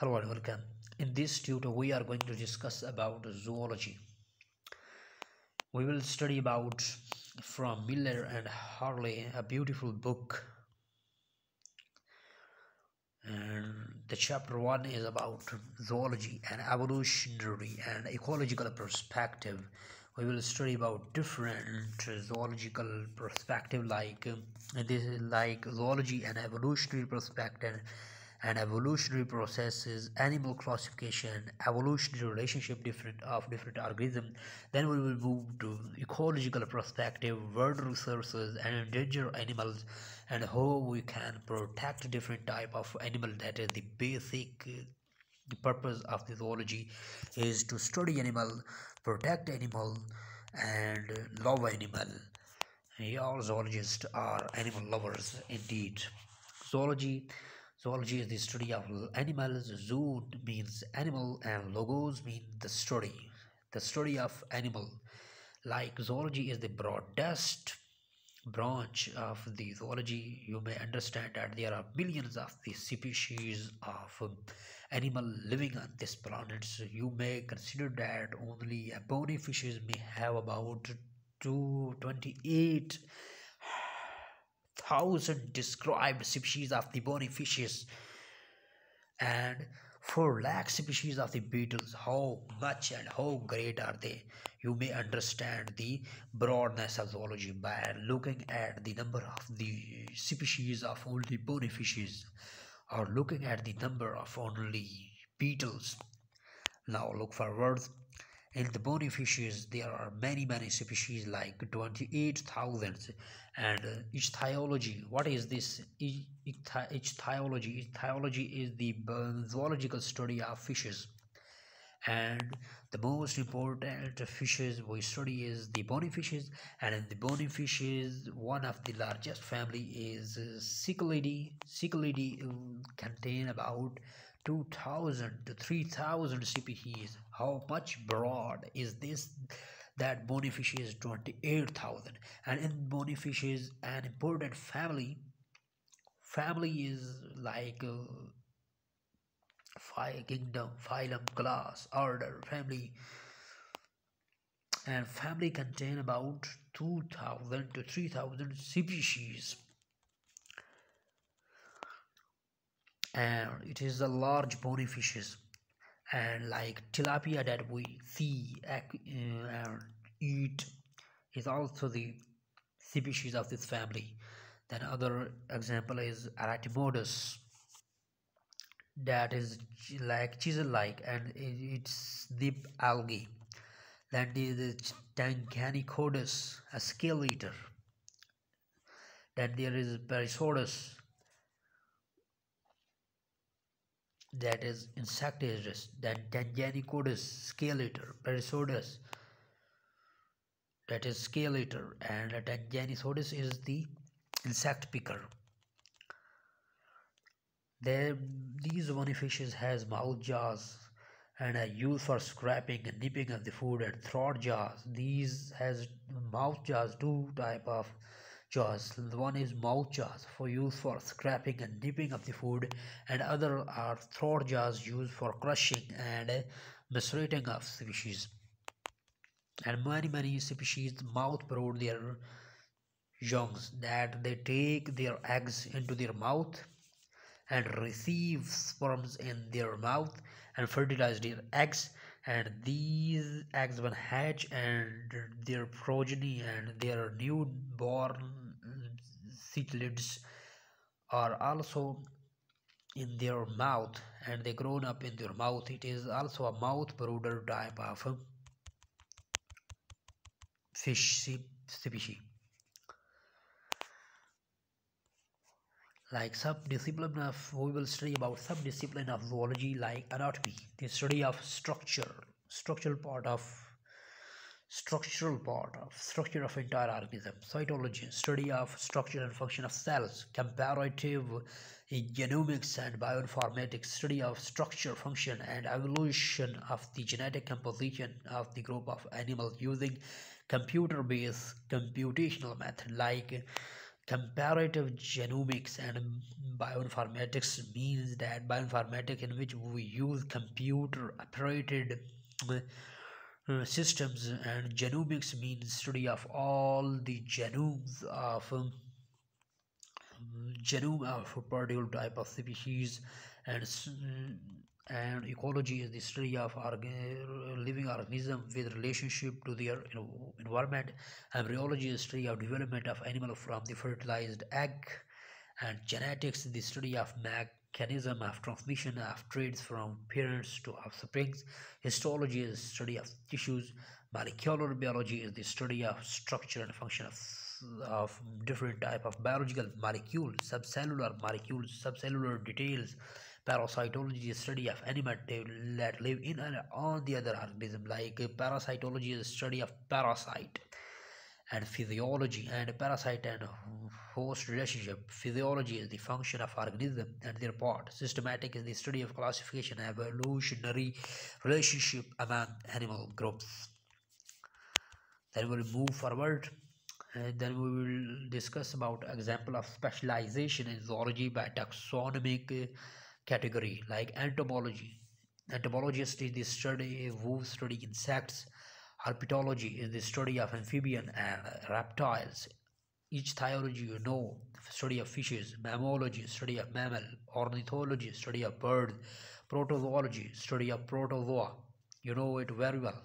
Hello and welcome. In this tutor we are going to discuss about zoology. We will study about from Miller and Harley a beautiful book. And the chapter 1 is about zoology and evolutionary and ecological perspective. We will study about different zoological perspective like this is like zoology and evolutionary perspective and evolutionary processes animal classification evolutionary relationship different of different organisms then we will move to ecological perspective world resources and endangered animals and how we can protect different type of animal that is the basic the purpose of the zoology is to study animal protect animal and love animal. All zoologists are animal lovers indeed. Zoology Zoology is the study of animals. Zoo means animal and logos mean the story. The story of animal. Like zoology is the broadest branch of the zoology. You may understand that there are millions of the species of animal living on this planet. So you may consider that only bony fishes may have about 228 thousand described species of the bony fishes. And 4 lakh species of the beetles how much and how great are they? You may understand the broadness of zoology by looking at the number of the species of only bony fishes or looking at the number of only beetles. Now look forward in the bony fishes there are many many species like 28000 and uh, ichthyology what is this? Ichthyology ichthyology is the zoological study of fishes. And the most important fishes we study is the bony fishes. And in the bony fishes one of the largest family is uh, Cichlidae. Cichlidae um, contain about 2000 to 3000 species how much broad is this that is 28000 and in is an important family family is like uh, five kingdom phylum class order family. And family contain about 2000 to 3000 species and it is a large bony fishes and like tilapia that we see uh, and eat is also the species of this family. Then other example is Eretmodus that is like chisel like and it's deep algae. Then there is Tanganicodus a scale eater. Then there is Perissodus that is insectivorous, then Tanganicodus, scale eater, Perissodus, that is scale eater, and Tanganicodus is the insect picker. There, these bony fishes has mouth jaws and are used for scraping and nipping of the food and throat jaws. These has mouth jaws, two type of jaws. One is mouth jaws for use for scraping and nipping of the food, and other are throat jaws used for crushing and macerating of species. And many many species mouth brood their youngs that they take their eggs into their mouth and receive sperms in their mouth and fertilize their eggs and these eggs will hatch and their progeny and their newborn cichlids are also in their mouth and they grown up in their mouth. It is also a mouth brooder type of fish species like subdiscipline of we will study about subdiscipline of zoology like anatomy. The study of structure structural part of structural part of structure of entire organism. Cytology study of structure and function of cells. Comparative genomics and bioinformatics study of structure function and evolution of the genetic composition of the group of animals using computer based computational method like comparative genomics and bioinformatics means that bioinformatics in which we use computer operated uh, systems and genomics means study of all the genomes of um, genome of a particular type of species and and ecology is the study of living organism with relationship to their you know, environment. Embryology is the study of development of animal from the fertilized egg. And genetics is the study of mechanism of transmission of traits from parents to offspring. Histology is study of tissues. Molecular biology is the study of structure and function of of different type of biological molecules subcellular molecules subcellular details Parasitology is study of animals that live in and on the other organism. Like parasitology is study of parasite and physiology and parasite and host relationship. Physiology is the function of organism and their part. Systematic is the study of classification evolutionary relationship among animal groups. Then we'll move forward and then we will discuss about example of specialization in zoology by taxonomic category like entomology. Entomologist is the study of study insects. Herpetology is the study of amphibian and reptiles. Ichthyology, you know, study of fishes. Mammalogy, study of mammal. Ornithology, study of birds. Protozoology, study of protozoa. You know it very well.